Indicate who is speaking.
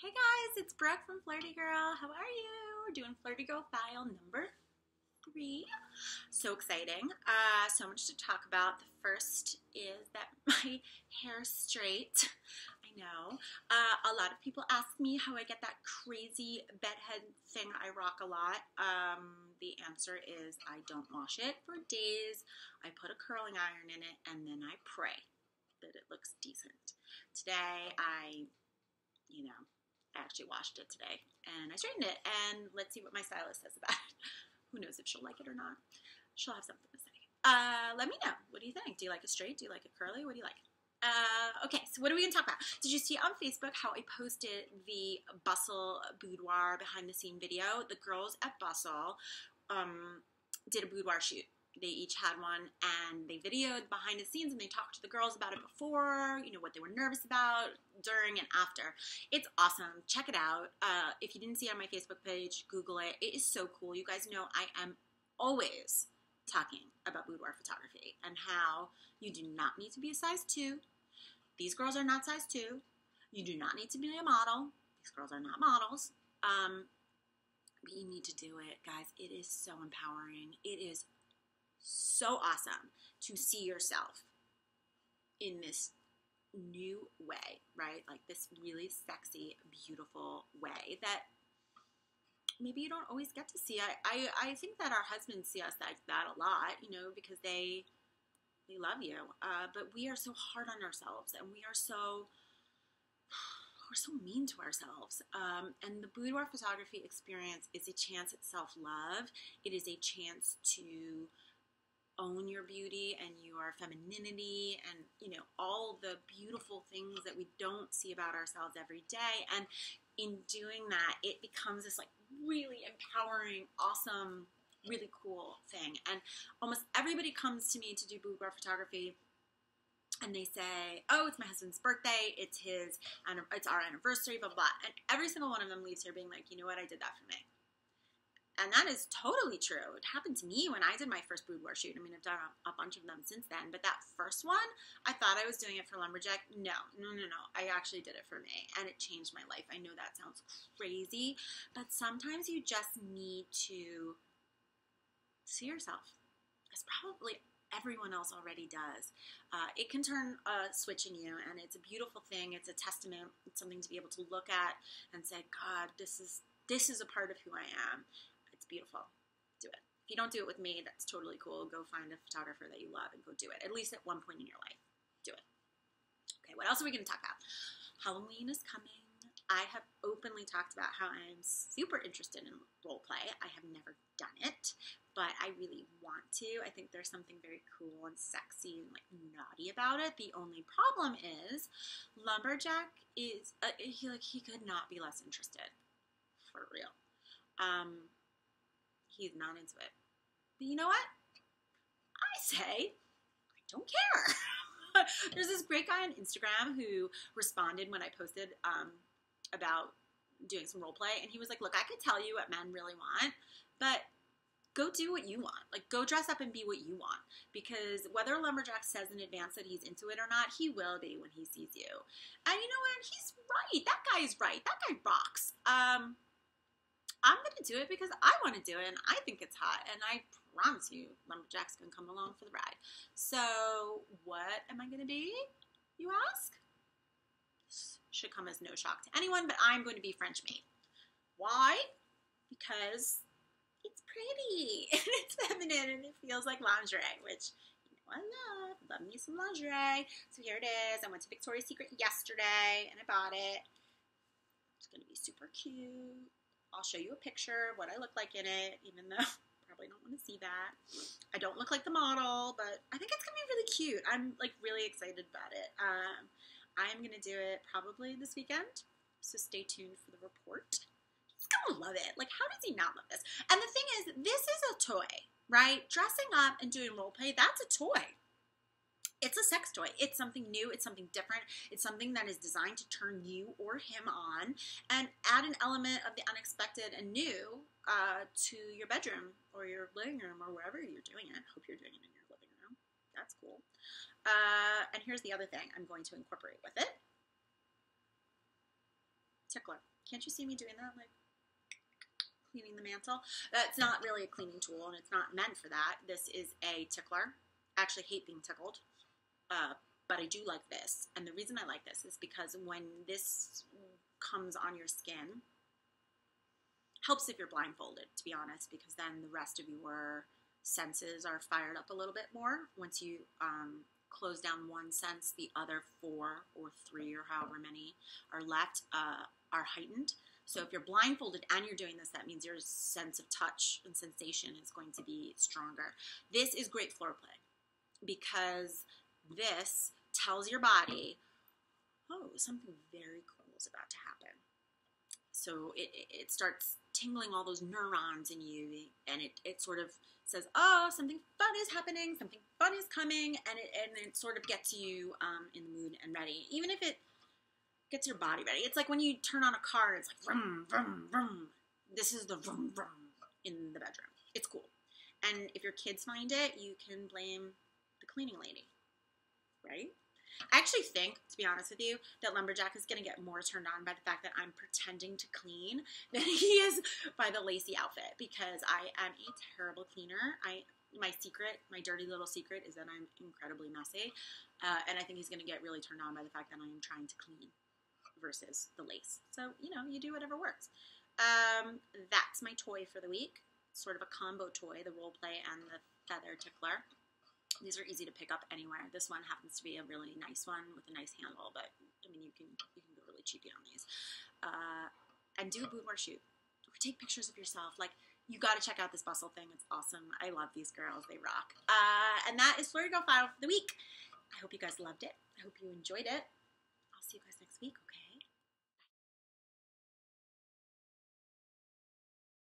Speaker 1: Hey guys, it's Brooke from Flirty Girl. How are you? We're doing Flirty Girl file number three. So exciting. Uh, so much to talk about. The first is that my hair straight. I know. Uh, a lot of people ask me how I get that crazy bedhead thing I rock a lot. Um, the answer is I don't wash it for days. I put a curling iron in it and then I pray that it looks decent. Today I, you know, I actually washed it today and I straightened it. And let's see what my stylist says about it. Who knows if she'll like it or not? She'll have something to say. Uh, let me know. What do you think? Do you like it straight? Do you like it curly? What do you like? Uh, okay, so what are we gonna talk about? Did you see on Facebook how I posted the Bustle Boudoir behind the scene video? The girls at Bustle um, did a boudoir shoot they each had one and they videoed behind the scenes and they talked to the girls about it before, you know, what they were nervous about, during, and after. It's awesome. Check it out. Uh, if you didn't see it on my Facebook page, Google it. It is so cool. You guys know I am always talking about boudoir photography and how you do not need to be a size two. These girls are not size two. You do not need to be a model. These girls are not models. Um, but you need to do it, guys. It is so empowering. It is so awesome to see yourself in this new way, right? Like this really sexy, beautiful way that maybe you don't always get to see. I, I, I think that our husbands see us like that a lot, you know, because they they love you. Uh, but we are so hard on ourselves and we are so we're so mean to ourselves. Um, and the boudoir photography experience is a chance at self love. It is a chance to own your beauty and your femininity and you know all the beautiful things that we don't see about ourselves every day and in doing that it becomes this like really empowering awesome really cool thing and almost everybody comes to me to do boudoir photography and they say, "Oh, it's my husband's birthday. It's his, and it's our anniversary, blah." blah. And every single one of them leaves here being like, "You know what? I did that for me." And that is totally true. It happened to me when I did my first boudoir shoot. I mean, I've done a, a, bunch of them since then, but that first one, I thought I was doing it for Lumberjack. No, no, no, no. I actually did it for me, and it changed my life. I know that sounds crazy, but sometimes you just need to see yourself. As probably everyone else already does. Uh, it can turn a switch in you, and it's a beautiful thing. It's a testament. It's something to be able to look at and say, God, this is this is a part of who I am beautiful. Do it. If you don't do it with me, that's totally cool. Go find a photographer that you love and go do it. At least at one point in your life. Do it. Okay, what else are we going to talk about? Halloween is coming. I have openly talked about how I'm super interested in role play. I have never done it, but I really want to. I think there's something very cool and sexy and like naughty about it. The only problem is Lumberjack is uh, he like he could not be less interested for real. Um, he's not into it. But you know what? I say, I don't care. There's this great guy on Instagram who responded when I posted um, about doing some role play, and he was like, "Look, I could tell you what men really want, but go do what you want. Like, go dress up and be what you want. Because whether Lumberjack says in advance that he's into it or not, he will be when he sees you. And you know what? He's right. That guy is right. That guy rocks. Um, I'm going to do it because I want to do it and I think it's hot. And I promise you, Lumberjack's going to come along for the ride. So, what am I going to be, you ask? Should come as no shock to anyone, but I'm going to be French maid. Why? Because it's pretty and it's feminine and it feels like lingerie, which you know I love. Love me some lingerie. So here it is. I went to Victoria's Secret yesterday and I bought it. It's to be super cute. I'll show you a picture of what I look like in it, even though probably don't want to see that. I don't look like the model, but I think it's gonna be really cute. I'm like really excited about it. Um, I'm gonna do it probably this weekend, so stay tuned for the report. He's gonna love it. Like, how does he not love this? And the thing is, this is a toy, right? Dressing up and doing role play, that's a toy it's a sex toy. It's something new, it's something different, it's something that is designed to turn you or him on and add an element of the unexpected and new uh, to your bedroom or your living room or wherever you're doing it. Hope you're doing it in your living room. That's cool. Uh, and here's the other thing I'm going to incorporate with it tickler. Can't you see me doing that? Like cleaning the mantel. That's not really a cleaning tool, and it's not meant for that. This is a tickler. I actually hate being tickled, uh, but I do like this. And the reason I like this is because when this comes on your skin, helps if you're blindfolded, to be honest, because then the rest of your senses are fired up a little bit more. Once you um, close down one sense, the other four or three or however many are left uh, are heightened. So if you're blindfolded and you're doing this, that means your sense of touch and sensation is going to be stronger. This is great floor play because this tells your body, oh, something very cool is about to happen. So it, it starts tingling all those neurons in you and it, it sort of says, oh, something fun is happening, something fun is coming, and it, and it sort of gets you um, in the mood and ready. Even if it gets your body ready. It's like when you turn on a car it's like vroom, vroom, vroom. This is the vroom, vroom in the bedroom. It's cool. And if your kids find it, you can blame the cleaning lady? I actually think, to be honest with you, that Lumberjack is going to get more turned on by the fact that I'm pretending to clean than he is by the lacy outfit because I am a terrible cleaner. I my secret, my dirty little secret, is that I'm incredibly messy, uh, and I think he's going to get really turned on by the fact that I am trying to clean versus the lace. So, you know, you do whatever works. Um, that's my toy for the week. Sort of a combo toy, the role play and the feather tickler. These are easy to pick up anywhere. This one happens to be a really nice one with a nice handle, but I mean, you can you can go really cheapy on these. Uh, and do a boudoir shoot take pictures of yourself. Like you got to check out this bustle thing. It's awesome. I love these girls. They rock. Uh, and that is Flirty Girl File for the week. I hope you guys loved it. I hope you enjoyed it. I'll see you guys next